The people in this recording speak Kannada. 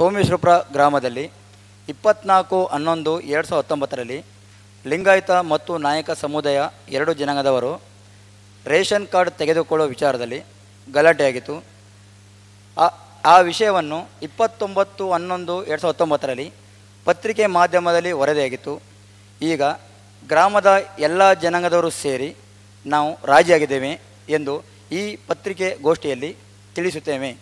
ಸೋಮೇಶ್ವರಪುರ ಗ್ರಾಮದಲ್ಲಿ ಇಪ್ಪತ್ನಾಲ್ಕು ಹನ್ನೊಂದು ಎರಡು ಸಾವಿರದ ಹತ್ತೊಂಬತ್ತರಲ್ಲಿ ಲಿಂಗಾಯತ ಮತ್ತು ನಾಯಕ ಸಮುದಾಯ ಎರಡು ಜನಾಂಗದವರು ರೇಷನ್ ಕಾರ್ಡ್ ತೆಗೆದುಕೊಳ್ಳುವ ವಿಚಾರದಲ್ಲಿ ಗಲಾಟೆಯಾಗಿತ್ತು. ಆ ಆ ವಿಷಯವನ್ನು ಇಪ್ಪತ್ತೊಂಬತ್ತು ಹನ್ನೊಂದು ಎರಡು ಸಾವಿರದ ಹತ್ತೊಂಬತ್ತರಲ್ಲಿ ಪತ್ರಿಕೆ ಮಾಧ್ಯಮದಲ್ಲಿ ವರದಿಯಾಗಿತ್ತು. ಈಗ ಗ್ರಾಮದ ಎಲ್ಲ ಜನಾಂಗದವರು ಸೇರಿ ನಾವು ರಾಜಿಯಾಗಿದ್ದೇವೆ ಎಂದು ಈ ಪತ್ರಿಕೆ ಗೋಷ್ಠಿಯಲ್ಲಿ ತಿಳಿಸುತ್ತೇವೆ.